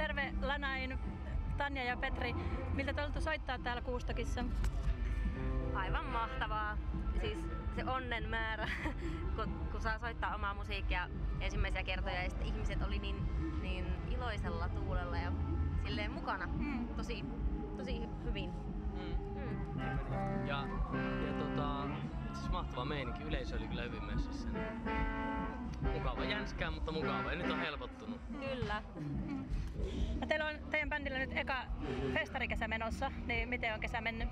terve Lanain, Tanja ja Petri. Miltä te olette soittaa täällä Kuustokissa? Aivan mahtavaa. Siis se onnen määrä, kun, kun saa soittaa omaa musiikkia ensimmäisiä kertoja ja sitten ihmiset oli niin, niin iloisella tuulella ja silleen mukana. Mm. Tosi, tosi hyvin. Mm. Mm. Ja, ja tota, siis mahtava meininki. Yleisö oli kyllä hyvin messissä. Mukava. Jänskää, mutta mukava. Ja nyt on helpottunut. Kyllä. Ja teillä on teidän bändillä nyt eka festarikesä menossa, niin miten on kesä mennyt?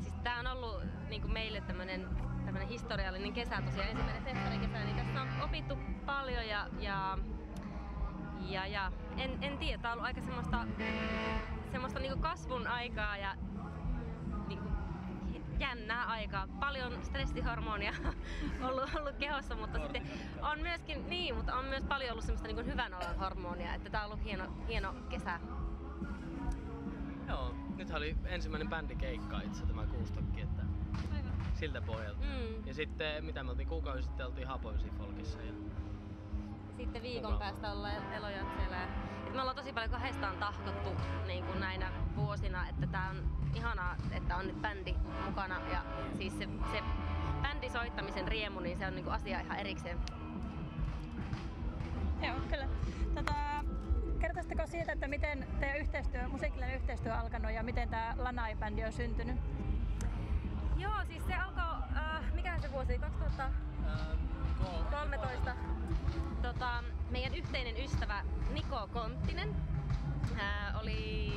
Siis tää on ollut niin kuin meille tämmönen, tämmönen historiallinen kesä tosiaan, ensimmäinen festarikesä, niin tässä on opittu paljon ja, ja, ja, ja en, en tiedä, tää on ollut aika semmoista, semmoista niin kuin kasvun aikaa ja jännää aikaa. Paljon stressihormonia ollut, ollut kehossa, mutta sitten on myöskin, niin, mutta on myös paljon ollut semmoista niin kuin hyvän olon hormonia, että tää on ollut hieno, hieno kesä. Joo, nythän oli ensimmäinen bändikeikka itse tämä Kuustokki, että siltä pohjalta. Mm. Ja sitten, mitä me oltiin kuukausi sitten, oltiin Hapoisin Folkissa. Ja... Sitten viikon päästä ollaan Elojatseella. Et me ollaan tosi paljon kahdestaan tahkottu niin kuin näinä vuosina, että tää on ihanaa, että on nyt bändi mukana. Ja siis se, se bändisoittamisen riemu, niin se on niin kuin asia ihan erikseen. Joo, kyllä. Tota, kertoisitteko siitä, että miten teidän yhteistyö, musiikillinen yhteistyö on alkanut ja miten tämä Lanai-bändi on syntynyt? Joo, siis se alkoi, vuosi, 2013. Tota, meidän yhteinen ystävä Niko Konttinen äh, oli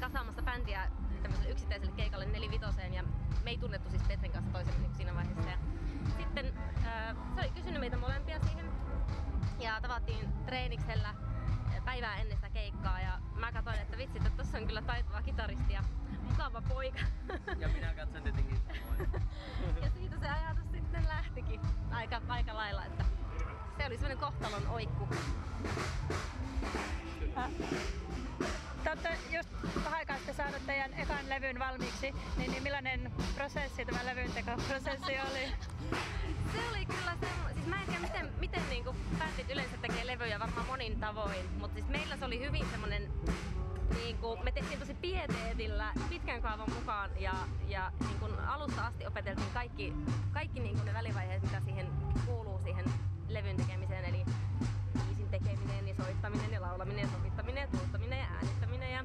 kasaamassa bändiä tämmöiselle yksittäiselle keikalle nelivitoseen ja me ei tunnettu siis Petrin kanssa toisemme niin siinä vaiheessa. Ja sitten äh, se oli kysynyt meitä molempia siihen ja tavattiin treeniksellä päivää ennen sitä keikkaa ja mä katsoin, että vitsi, että tossa on kyllä taitava kitaristi ja mukava poika. Ja minä katson tietenkin ja siitä se ajatus sitten lähtikin aika, aika lailla, että se oli semmoinen kohtalon oikku. Äh, Te olette just vähän aikaa sitten saanut teidän ekan levyn valmiiksi, niin, niin millainen prosessi tämä levyn tekoprosessi oli? Se oli kyllä se, siis mä en tiedä miten, miten niinku bändit yleensä tekee levyjä varmaan monin tavoin, mutta siis meillä se oli hyvin semmonen niinku, me tehtiin tosi pieteetillä pitkän kaavan mukaan ja, ja niinku alusta asti opeteltiin kaikki, kaikki niinku ne välivaiheet, mitä siihen kuuluu siihen levyn tekemiseen, eli biisin tekeminen ja soittaminen ja laulaminen ja sovittaminen ja tuottaminen ja äänittäminen ja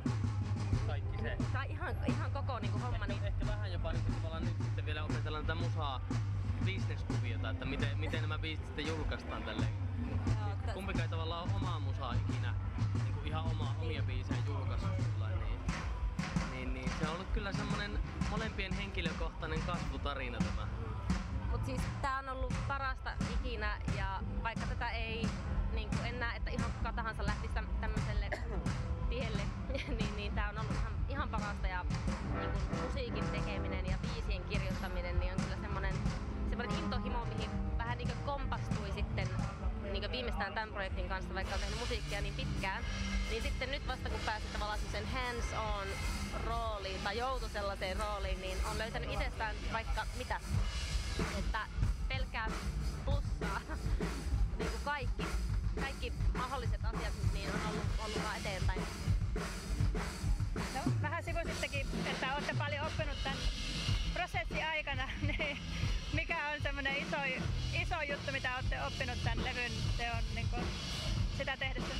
Kaikki se. On ihan, ihan koko niinku homma. Ehkä, Niin, ehkä vähän jopa niin tavallaan nyt sitten vielä opetellaan tätä musaa bisneskuviota, että miten, miten nämä biisit sitten julkaistaan että- Kumpikaan ei tavallaan ole omaa musaa ikinä niin kuin ihan oma, omia biisejä julkaissut sillain, niin, niin, niin, se on ollut kyllä semmonen molempien henkilökohtainen kasvutarina tämä. Mut siis tää on ollut parasta ikinä ja vaikka tätä ei niin kuin en näe, että ihan kuka tahansa lähtisi täm- tämmöiselle tielle, niin, niin tää on ollut ihan, ihan parasta ja niin kuin musiikin tekeminen ja biisien kirjoittaminen niin on intohimo, mihin vähän niin kompastui sitten niin viimeistään tämän projektin kanssa, vaikka on tehnyt musiikkia niin pitkään, niin sitten nyt vasta kun pääsi tavallaan sen hands-on rooliin tai joutui sellaiseen rooliin, niin on löytänyt itsestään vaikka mitä. Että pelkkää plussaa niin kuin kaikki, kaikki mahdolliset asiat niin on ollut, ollut vaan eteenpäin. No, vähän sivusittekin, että olette paljon oppinut tämän prosessin aikana, juttu, mitä olette oppinut tämän levyn teon niin kuin, sitä tehdessä?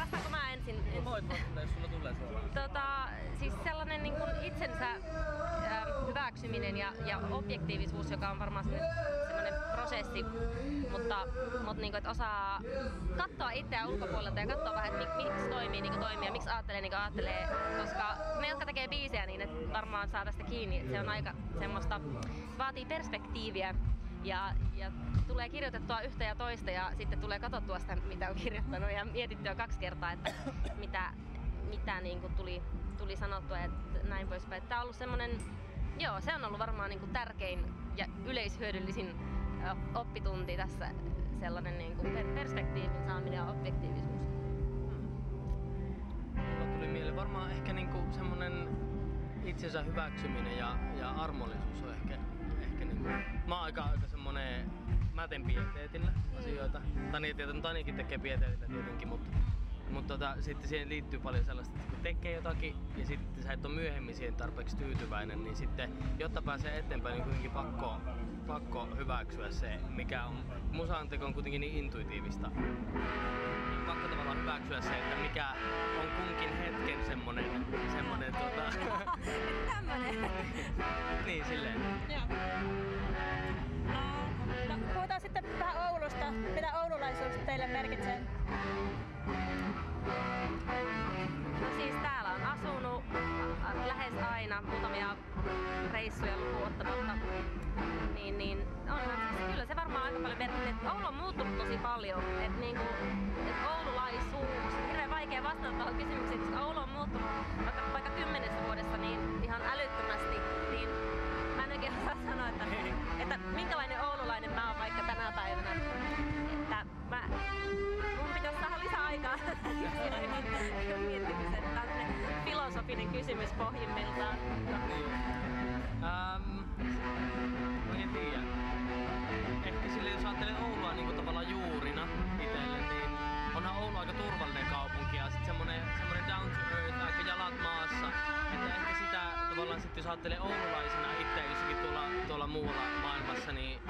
Vastaanko mä ensin? Voit vastata, jos sulla tulee suoraan. Tota, siis sellainen niin kuin itsensä äh, hyväksyminen ja, ja objektiivisuus, joka on varmaan se- semmoinen prosessi, mutta, mutta niin kuin, että osaa katsoa itseään ulkopuolelta ja katsoa vähän, että mik, miksi toimii niin kuin toimii ja miksi ajattelee niin kuin ajattelee, koska ne, jotka tekee biisejä, niin ne varmaan saa tästä kiinni, että se on aika semmoista, vaatii perspektiiviä ja, ja tulee kirjoitettua yhtä ja toista ja sitten tulee katsottua sitä, mitä on kirjoittanut ja mietittyä kaksi kertaa, että mitä, mitä niin kuin tuli, tuli sanottua ja näin poispäin. Tämä on ollut semmoinen, joo, se on ollut varmaan niin kuin tärkein ja yleishyödyllisin oppitunti tässä, sellainen niin kuin per- perspektiivin saaminen ja objektiivisuus. Mulla tuli mieleen varmaan ehkä niinku semmonen itsensä hyväksyminen ja, ja armollisuus on ehkä, ehkä niinku, mä oon aika, aika semmonen, mä teen pieteetillä asioita. Tietenkin, Tanikin tekee pieteetillä tietenkin, mutta mutta tota, sitten siihen liittyy paljon sellaista, että kun tekee jotakin ja sitten sä et ole myöhemmin siihen tarpeeksi tyytyväinen, niin sitten jotta pääsee eteenpäin, niin kuitenkin pakko, pakko hyväksyä se, mikä on, musan on kuitenkin niin intuitiivista. Niin pakko tavallaan hyväksyä se, että mikä on kunkin hetken semmonen, semmonen tota, Tämmönen. niin silleen. Joo. No, no, puhutaan sitten vähän Oulusta. Mitä oululaisuus teille merkitsee? No siis täällä on asunut äh, äh, lähes aina, muutamia reissuja lukuun ottamatta. Niin, niin on siis, kyllä se varmaan aika paljon että Oulu on muuttunut tosi paljon. Et kuin, et oululaisuus, hirveän vaikea vastata tuohon kysymykseen, koska Oulu on muuttunut vaikka, vaikka 10 pohjimmiltaan. Ähm, mä en tiedä. Ehkä sille jos ajattelee Oulua niin kuin tavallaan juurina itselle, niin onhan Oulu aika turvallinen kaupunki ja sitten semmonen, semmonen down to earth, aika jalat maassa. Että ehkä sitä tavallaan sitten jos ajattelee oululaisena itse jossakin tuolla, tuolla muualla maailmassa, niin,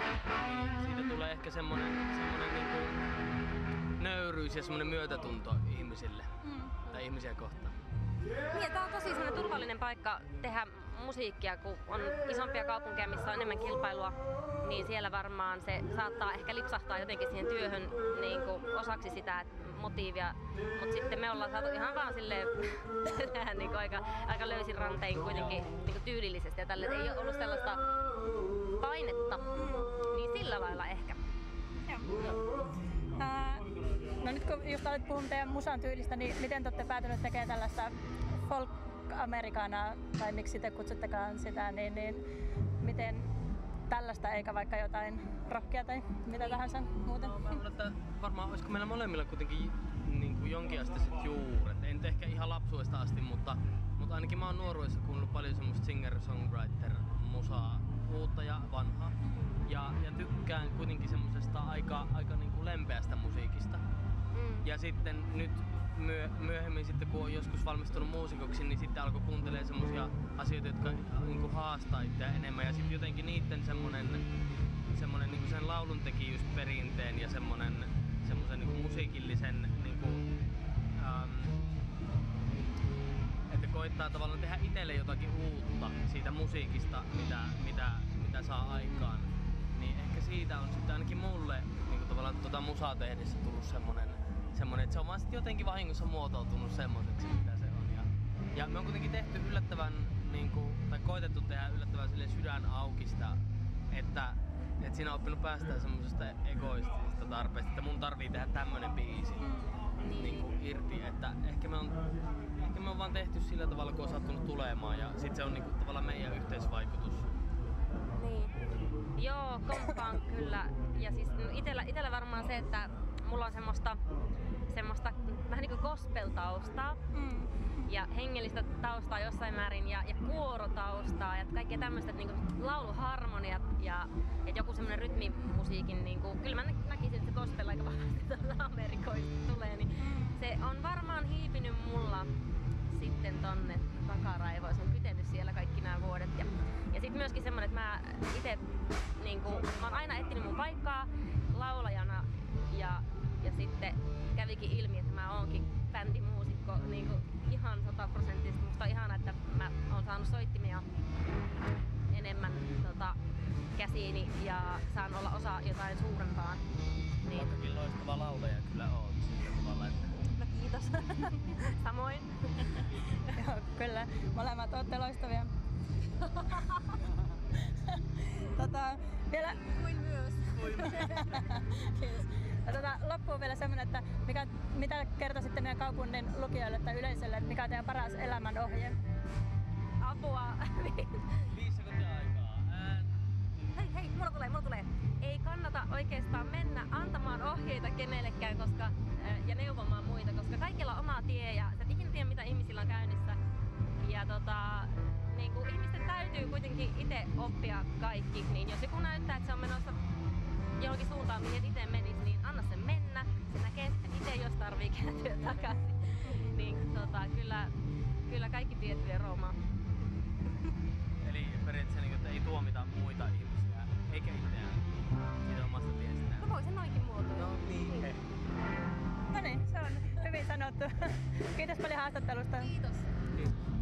niin siitä tulee ehkä semmonen, semmonen niin kuin nöyryys ja semmonen myötätunto ihmisille tai ihmisiä kohtaan. Niin, tämä on tosi semmoinen turvallinen paikka tehdä musiikkia, kun on isompia kaupunkeja, missä on enemmän kilpailua, niin siellä varmaan se saattaa ehkä lipsahtaa jotenkin siihen työhön niin kuin osaksi sitä motiivia. Mutta sitten me ollaan saatu ihan vaan silleen tehdä niin kuin aika, aika löysin rantein kuitenkin niin kuin tyylillisesti ja tälle ei ole ollut sellaista painetta. Niin sillä lailla ehkä. Joo. Ää, no nyt kun just olet puhunut teidän musan tyylistä, niin miten te olette päätyneet tekemään tällaista folk amerikanaa, tai miksi te kutsuttekaan sitä, niin, niin miten tällaista eikä vaikka jotain rockia tai mitä tahansa muuten? Mä luulen, että varmaan olisiko meillä molemmilla kuitenkin niin kuin jonkinasteiset juuret. En ehkä ihan lapsuudesta asti, mutta, mutta ainakin mä oon nuoruudessa kuunnellut paljon semmoista singer-songwriter-musaa, uutta ja vanhaa. Ja, ja tykkään kuitenkin semmosesta aika, aika niin kuin lempeästä musiikista. Ja sitten nyt myö, myöhemmin sitten kun on joskus valmistunut muusikoksi, niin sitten alkoi kuuntelee semmosia asioita, jotka niin kuin haastaa itseä enemmän. Ja sitten jotenkin niitten semmonen, semmonen niin kuin sen lauluntekijyysperinteen ja semmonen, semmosen niin kuin musiikillisen niin kuin, ähm, että koittaa tavallaan tehdä itselle jotakin uutta siitä musiikista, mitä, mitä, mitä saa aikaan. Niin ehkä siitä on sitten ainakin mulle niin kuin tavallaan tuota musaa tehdessä tullut semmonen, semmonen, että se on vaan sitten jotenkin vahingossa muotoutunut semmoiseksi, mitä se on. Ja, ja me on kuitenkin tehty yllättävän, niin kuin, tai koitettu tehdä yllättävän sille sydän aukista, että, että siinä on oppinut päästään semmoisesta egoistisesta tarpeesta, että mun tarvii tehdä tämmönen biisi niin kuin irti, että ehkä me on, ehkä me on vaan tehty sillä tavalla, kun on sattunut tulemaan ja sit se on niin kuin, tavallaan meidän yhteisvaikutus. Niin. Joo, komppaan kyllä. Ja siis no itellä, itellä varmaan se, että mulla on semmoista, semmoista vähän niin kuin gospel-taustaa Mm. ja hengellistä taustaa jossain määrin ja, ja kuorotaustaa ja kaikkea tämmöistä niin kuin lauluharmoniat ja, ja joku semmoinen rytmimusiikin, niin kuin, kyllä mä nä- näkisin, että se gospel aika vahvasti tuolta Amerikoista tulee, niin se on varmaan hiipinyt mulla sitten tonne takaraivoon. Se on kytenyt siellä kaikki nämä vuodet. Ja, ja sitten myöskin semmonen, että mä itse niin mä oon aina etsinyt mun paikkaa kävikin ilmi, että mä oonkin bändimuusikko niin kuin ihan sataprosenttisesti. Musta on ihana, että mä oon saanut soittimia enemmän tota, käsiini ja saan olla osa jotain suurempaa. Niin, Vaikkakin loistava laulaja kyllä oot sillä tavalla, että no kiitos. Samoin. Joo, kyllä. Molemmat olette loistavia. tota, vielä... Kuin myös. Kiitos. Ja tota, loppuun vielä semmonen, että mikä, mitä kertoisitte meidän kaupungin lukijoille tai yleisölle, että mikä on teidän paras elämän ohje? Apua. viisi sekuntia aikaa. Ään... hei, hei, mulla tulee, mulla tulee. Ei kannata oikeastaan mennä antamaan ohjeita kenellekään koska, ja neuvomaan muita, koska kaikilla on oma tie ja sä et ikinä tiedä mitä ihmisillä on käynnissä. Ja tota, niin kuin ihmisten täytyy kuitenkin itse oppia kaikki, niin jos joku näyttää, että se on menossa johonkin suuntaan, mihin itse menisi, jostain tarvii kääntyä takaisin. Niin tota, kyllä, kyllä kaikki tiet vie Roomaan. Eli periaatteessa niin, että ei tuomita muita ihmisiä, eikä itseään siitä omasta tiestään. No voi se noinkin muotoilla. No niin. He. No niin, se on hyvin sanottu. Kiitos paljon haastattelusta. Kiitos. Kiitos.